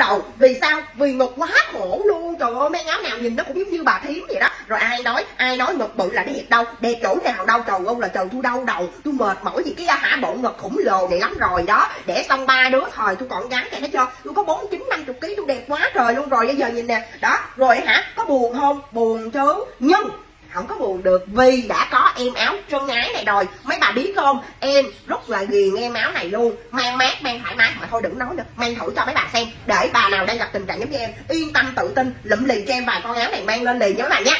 đầu. Vì sao? Vì ngực quá khổ luôn. Trời ơi, mấy áo nào nhìn nó cũng giống như bà thím vậy đó. Rồi ai nói ai nói ngực bự là đẹp đâu? Đẹp chỗ nào đâu? Trời ơi, là trời, tôi đau đầu. Tôi mệt mỏi vì cái hả bộ ngực khủng lồ này lắm rồi đó. Để xong ba đứa thời tôi còn gắn này hết cho tôi có bốn, chín, năm chục ký, tôi đẹp quá trời luôn rồi. Bây giờ nhìn nè. Đó, rồi hả? Có buồn không? Buồn chứ. Nhưng không có buồn được vì đã có em áo trân ái này rồi. Mấy bà biết không? Em rất là ghiền em áo này luôn. Mang mát, mang thoải mái. Mà thôi đừng nói nữa. Mang thử cho mấy bà xem. Để bà nào đang gặp tình trạng giống như em, yên tâm, tự tin, lụm liền cho em vài con áo này mang lên liền cho mấy bà nha.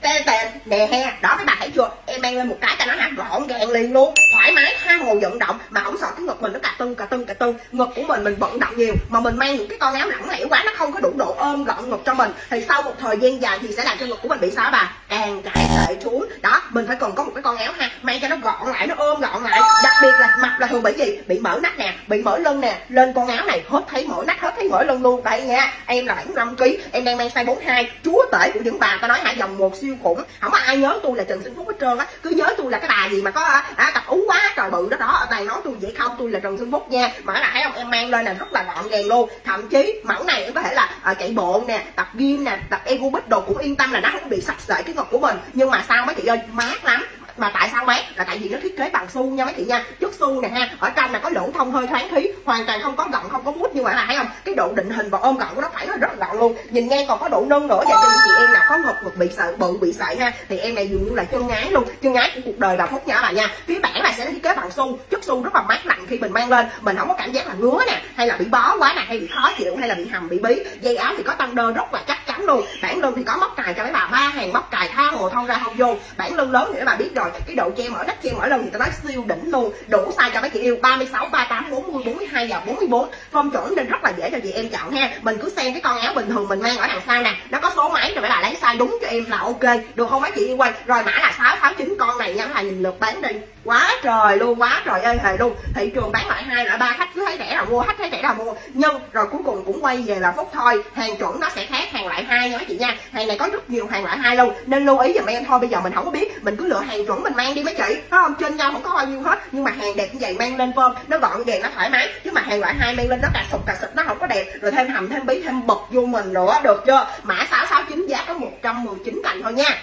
Tê tên nè he, đó mấy bà thấy chưa? Em mang lên một cái ta nó hả? Gọn gàng liền luôn, thoải mái, tha hồ vận động. Mà không sợ cái ngực mình nó cà tưng cà tưng cà tưng. Ngực của mình mình vận động nhiều, mà mình mang những cái con áo lỏng lẻo quá, nó không có đủ độ ôm gọn ngực cho mình. Thì sau một thời gian dài thì sẽ làm cho ngực của mình bị xóa bà? Càng cãi tệ xuống. Đó, mình phải cần có một cái con áo ha, mang cho nó gọn lại, nó ôm gọn lại. Đặc biệt là mặt là thường bị gì bị mở nách nè, bị mở lưng nè. Lên con áo này, hết thấy mở nách, hết thấy mở lưng luôn. Đây nha, em là 75 kg em đang mang size 42 chúa tể của những bà ta nói hả, dòng một siêu khủng. Không có ai nhớ tôi là trần sinh phúc hết trơn á cứ nhớ tôi là cái bà gì mà có à, à tập ú quá trời bự đó đó ở đây nói tôi vậy không tôi là trần xuân phúc nha. Mà cái thấy không em mang lên là rất là gọn gàng luôn. Thậm chí mẫu này em có thể là à, chạy bộ nè tập gym nè tập aerobic đồ cũng yên tâm là nó không bị sạch sệ cái ngực của mình. Nhưng mà sao mấy chị ơi mát lắm mà tại sao mát là tại vì nó thiết kế bằng xu nha mấy chị nha. Chất xu nè ha, ở trong là có lỗ thông hơi thoáng khí, hoàn toàn không có gọng, không có mút. Nhưng mà là thấy không? Cái độ định hình và ôm gọn của nó phải nó rất gọn luôn. Nhìn ngang còn có độ nâng nữa. Và cho chị em nào có ngực ngực bị sợ, bự, bị sợi ha, thì em này dường như là chân ngái luôn. Chân ngái của cuộc đời và phúc nha bà nha. Phía bản là sẽ thiết kế bằng xu chất xu rất là mát lạnh khi mình mang lên. Mình không có cảm giác là ngứa nè, hay là bị bó quá nè, hay bị khó chịu, hay là bị hầm, bị bí. Dây áo thì có tăng đơ rất là chắc chắn luôn bản lưng thì có móc cài cho mấy bà, ba hàng móc cài, tha hồ thông ra không vô. Bản lưng lớn thì mấy bà biết rồi, cái độ che mở nách che mở lưng thì tao nói siêu đỉnh luôn. Đủ size cho mấy chị yêu 36 38 40 42 và 44 phong chuẩn nên rất là dễ cho chị em chọn ha. Mình cứ xem cái con áo bình thường mình mang ở đằng sau nè, nó có số máy rồi mấy bà lấy size đúng cho em là ok. Được không mấy chị yêu quay? Rồi mã là 669 con này nha, là nhìn lượt bán đi. Quá trời luôn, quá trời ơi, hề luôn. Thị trường bán loại hai loại ba khách, cứ thấy rẻ là mua, khách thấy rẻ là mua. Nhưng, rồi cuối cùng cũng quay về là phúc thôi. Hàng chuẩn nó sẽ khác, hàng loại hai nha, chị nha. Hàng này có rất nhiều hàng loại hai luôn. Nên lưu ý giùm em thôi, bây giờ mình không có biết. Mình cứ lựa hàng chuẩn mình mang đi mấy chị. Thấy không? Trên nhau không có bao nhiêu hết. Nhưng mà hàng đẹp như vậy mang lên phơm nó gọn gàng, nó thoải mái. Chứ mà hàng loại hai mang lên nó cà sụp cà sụp nó không có đẹp. Rồi thêm hầm, thêm bí, thêm bực vô mình nữa. Được chưa? Mã 669 giá có 119 cành thôi nha.